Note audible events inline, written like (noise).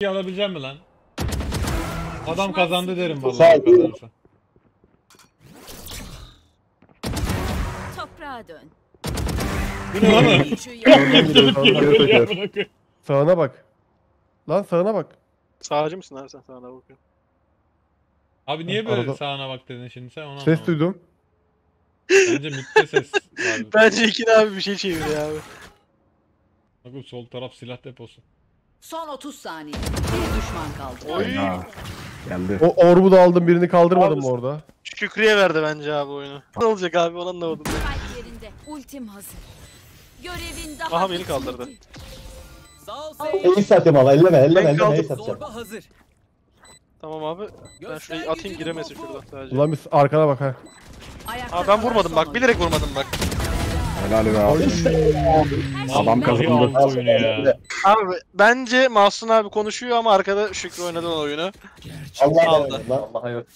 şey alabilecek mi lan? Adam kazandı derim Sağ vallahi ol. kazanırsa. Toprağa dön. Bu ne lan? Gücü yok. Sağına bak. Lan sağına bak. Sağcı mısın abi sen sağına bakıyorsun. Abi niye böyle Arada- sağına bak dedin şimdi sen onu Ses anlamadım. duydum. Bence mitte ses (laughs) vardı. Bence ikili abi bir şey çeviriyor abi. Bakın sol taraf silah deposu. Son 30 saniye. Bir düşman kaldı. Oy. Ha, Geldi. O orbu da aldım birini kaldırmadım Abi- mı orada? Şükrü'ye verdi bence abi oyunu. Ne olacak abi onu anlamadım. Kalp yerinde. Ultim hazır. Görevin daha Aha, beni kaldırdı. Sağ ol satayım ama elleme elleme elleme. Zorba hazır. Tamam abi. Ben Göster şurayı atayım gücünü giremesin Goku. şuradan sadece. Ulan bir arkana bak ha. Ayakta Abi ben kalan vurmadım son bak oyuncu. bilerek vurmadım bak. Helal be abi. Adam kazandı. oyunu ya. Abi bence Mahsun abi konuşuyor ama arkada Şükrü oynadı oyunu. Allah Aldı. Allah. Allah yok.